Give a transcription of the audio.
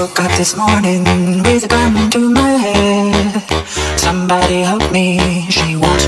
woke up this morning with a gun to my head. Somebody help me, she wants.